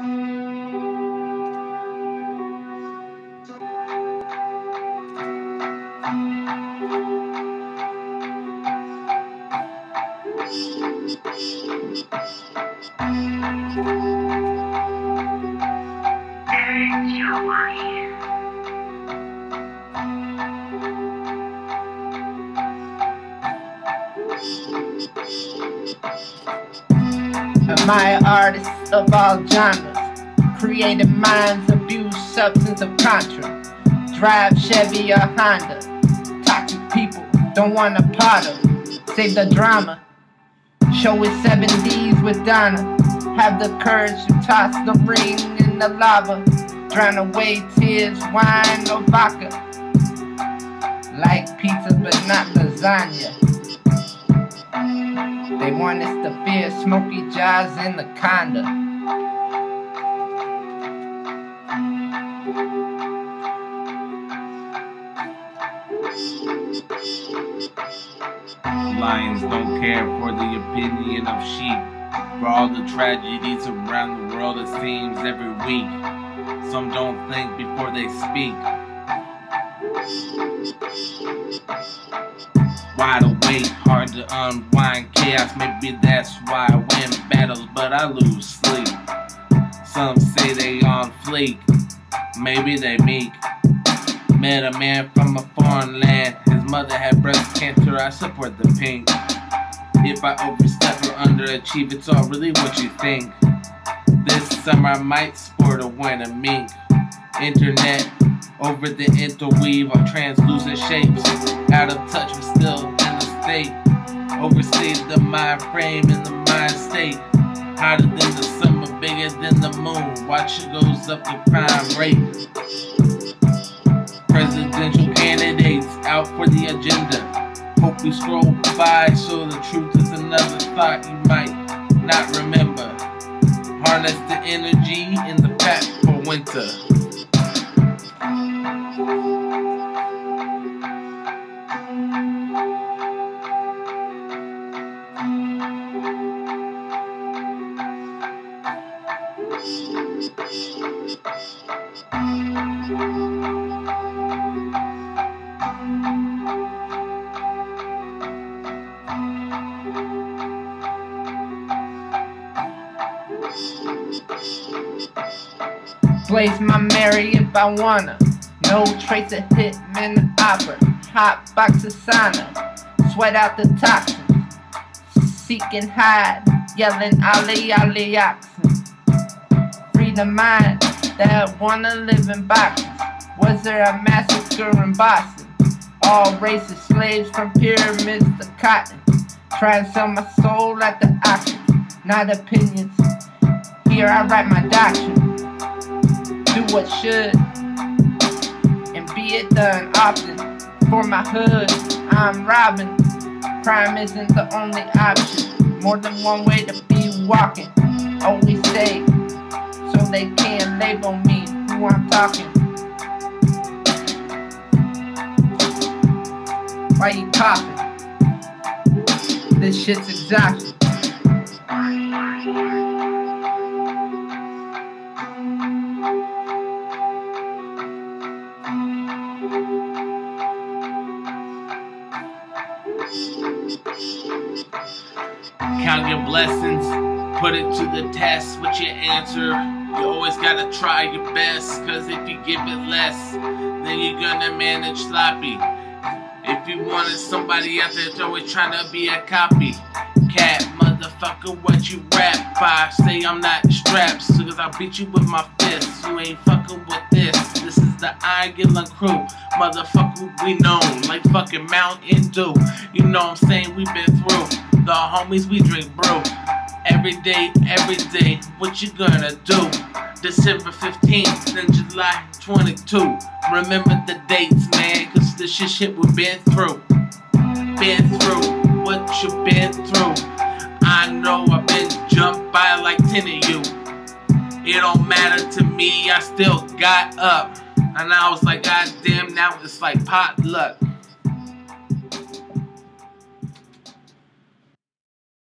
Eric Giovanni. My artists of all genres, creative minds abuse substance of contra, drive Chevy or Honda. Toxic people don't want a part of, save the drama. Show it 70s with Donna. Have the courage to toss the ring in the lava. Drown away tears, wine or vodka. Like pizza but not lasagna. They want the fear Smokey Jaws in the conda. Lions don't care for the opinion of sheep. For all the tragedies around the world, it seems every week. Some don't think before they speak. Wide hard to unwind chaos. Maybe that's why I win battles, but I lose sleep. Some say they on fleek, maybe they meek. Met a man from a foreign land. His mother had breast cancer. I support the pink. If I overstep or underachieve, it's all really what you think. This summer I might sport a winter mink. Internet over the interweave of translucent shapes. Out of touch but still in the state. Overstated the mind frame in the mind state. Hotter than the summer, bigger than the moon. Watch it goes up the crime rate. Presidential candidates out for the agenda. Hope we scroll by so the truth is another thought you might not remember. Harness the energy in the pack for winter. Blaze my Mary if I wanna. No trace of hitman opera. Hot box of sauna. Sweat out the toxins. Seek and hide. Yelling Ali Ali oxen. Free the mind that wanna live in boxes. Was there a massacre in Boston? All racist slaves from pyramids to cotton. Try and sell my soul at the auction. Not opinions. Here I write my doctrine do what should and be it done often. For my hood i'm robbing crime isn't the only option. More than one way to be walking. Always stay so they can't label me who i'm talking. Why you coughing this shit's exhausting Count your blessings, put it to the test with your answer. You always gotta try your best, cause if you give it less, then you're gonna manage sloppy. If you wanted somebody out there that's always trying to be a copy, cat, motherfucker, what you rap by? Say I'm not strapped, cause I'll beat you with my fists. You ain't fucking with this. The Iron crew, motherfucker, we known like fucking Mountain Dew. You know what I'm saying? We been through the homies, we drink brew. Every day, every day, what you gonna do? December 15th and July 22. Remember the dates, man, cause this shit, shit we been through. Been through what you been through. I know I've been jumped by like 10 of you. It don't matter to me, I still got up. And I was like, God damn, now it's like potluck.